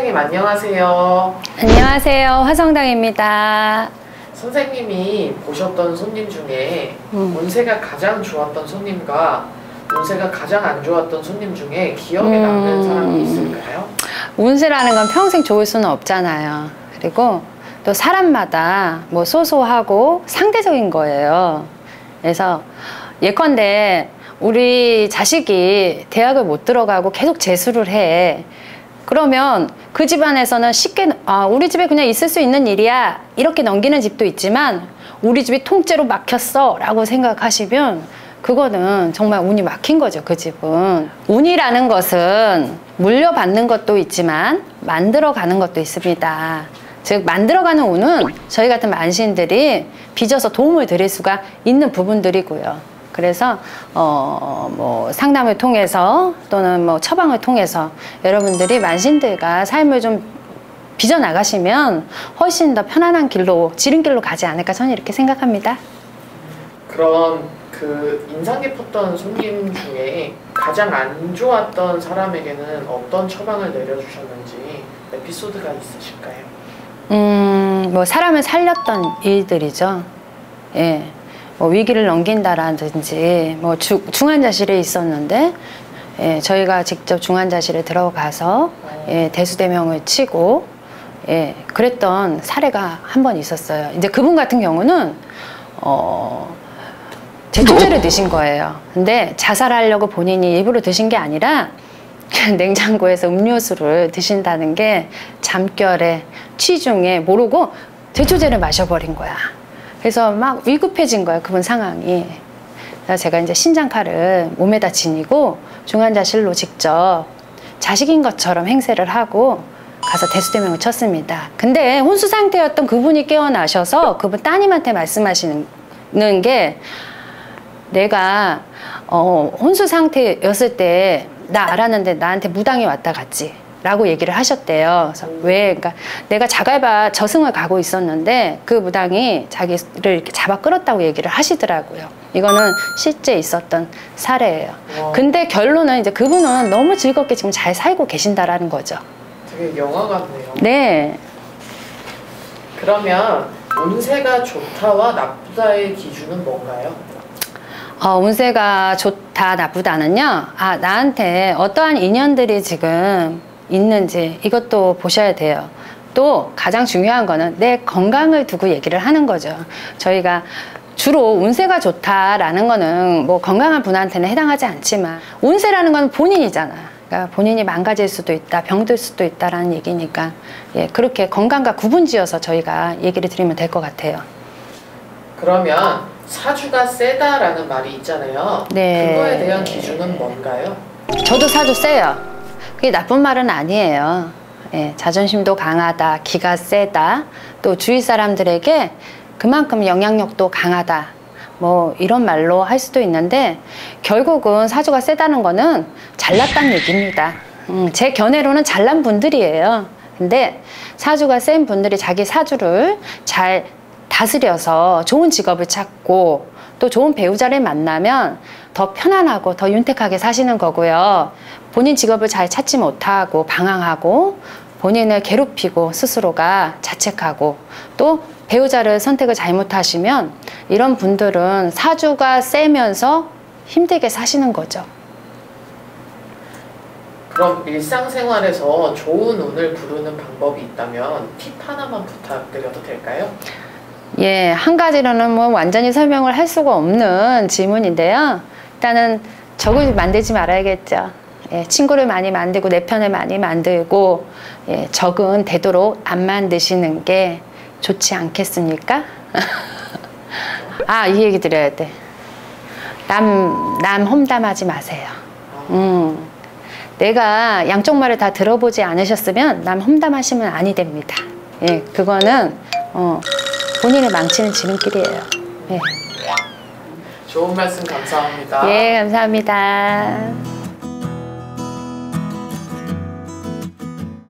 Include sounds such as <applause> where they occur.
선생님 안녕하세요. 안녕하세요. 화성당입니다. 선생님이 보셨던 손님 중에 음. 운세가 가장 좋았던 손님과 운세가 가장 안 좋았던 손님 중에 기억에 남는 음. 사람이 있을까요? 운세라는 건 평생 좋을 수는 없잖아요. 그리고 또 사람마다 뭐 소소하고 상대적인 거예요. 그래서 예컨대 우리 자식이 대학을 못 들어가고 계속 재수를 해. 그러면 그 집안에서는 쉽게 아, 우리 집에 그냥 있을 수 있는 일이야. 이렇게 넘기는 집도 있지만 우리 집이 통째로 막혔어. 라고 생각하시면 그거는 정말 운이 막힌 거죠 그 집은. 운이라는 것은 물려받는 것도 있지만 만들어가는 것도 있습니다. 즉 만들어가는 운은 저희 같은 만신들이 빚어서 도움을 드릴 수가 있는 부분들이고요 그래서 어 뭐 상담을 통해서 또는 뭐 처방을 통해서 여러분들이 만신들과 삶을 좀 빚어 나가시면 훨씬 더 편안한 길로 지름길로 가지 않을까 저는 이렇게 생각합니다. 그럼 그 인상 깊었던 손님 중에 가장 안 좋았던 사람에게는 어떤 처방을 내려주셨는지 에피소드가 있으실까요? 음, 뭐 사람을 살렸던 일들이죠. 예. 뭐 위기를 넘긴다라든지 뭐 주, 중환자실에 있었는데 예, 저희가 직접 중환자실에 들어가서 예, 대수대명을 치고 예, 그랬던 사례가 한 번 있었어요. 이제 그분 같은 경우는 어, 제초제를 드신 거예요. 근데 자살하려고 본인이 일부러 드신 게 아니라 <laughs> 냉장고에서 음료수를 드신다는 게 잠결에 취중에 모르고 제초제를 마셔버린 거야. 그래서 막 위급해진 거예요. 그분 상황이. 그래서 제가 이제 신장칼을 몸에다 지니고 중환자실로 직접 자식인 것처럼 행세를 하고 가서 대수대명을 쳤습니다. 근데 혼수 상태였던 그분이 깨어나셔서 그분 따님한테 말씀하시는 게 내가 어, 혼수 상태였을 때 나 알았는데 나한테 무당이 왔다 갔지. 라고 얘기를 하셨대요. 그래서 왜? 그러니까 내가 자갈바 저승을 가고 있었는데 그 무당이 자기를 이렇게 잡아 끌었다고 얘기를 하시더라고요. 이거는 실제 있었던 사례예요. 와. 근데 결론은 이제 그분은 너무 즐겁게 지금 잘 살고 계신다라는 거죠. 되게 영화 같네요. 네. 그러면 운세가 좋다와 나쁘다의 기준은 뭔가요? 어, 운세가 좋다, 나쁘다는요. 아, 나한테 어떠한 인연들이 지금 있는지 이것도 보셔야 돼요. 또 가장 중요한 거는 내 건강을 두고 얘기를 하는 거죠. 저희가 주로 운세가 좋다라는 거는 뭐 건강한 분한테는 해당하지 않지만 운세라는 건 본인이잖아. 그러니까 본인이 망가질 수도 있다, 병들 수도 있다라는 얘기니까 예, 그렇게 건강과 구분지어서 저희가 얘기를 드리면 될 것 같아요. 그러면 사주가 세다라는 말이 있잖아요. 네. 그거에 대한 기준은 뭔가요? 저도 사주 세요. 그게 나쁜 말은 아니에요. 예, 자존심도 강하다, 기가 세다, 또 주위 사람들에게 그만큼 영향력도 강하다. 뭐 이런 말로 할 수도 있는데 결국은 사주가 세다는 거는 잘났다는 얘기입니다. 음, 제 견해로는 잘난 분들이에요. 근데 사주가 센 분들이 자기 사주를 잘 다스려서 좋은 직업을 찾고 또 좋은 배우자를 만나면 더 편안하고 더 윤택하게 사시는 거고요. 본인 직업을 잘 찾지 못하고 방황하고 본인을 괴롭히고 스스로가 자책하고 또 배우자를 선택을 잘못하시면 이런 분들은 사주가 세면서 힘들게 사시는 거죠. 그럼 일상생활에서 좋은 운을 부르는 방법이 있다면 팁 하나만 부탁드려도 될까요? 예, 한 가지로는 뭐 완전히 설명을 할 수가 없는 질문인데요. 일단은 적을 만들지 말아야겠죠. 예, 친구를 많이 만들고 내 편을 많이 만들고 예, 적은 되도록 안 만드시는 게 좋지 않겠습니까? <laughs> 아, 이 얘기 드려야 돼. 남, 남 험담하지 마세요. 음, 내가 양쪽 말을 다 들어보지 않으셨으면 남 험담하시면 아니 됩니다. 예, 그거는 어, 본인을 망치는 지름길이에요. 예, 좋은 말씀 감사합니다. 예 감사합니다.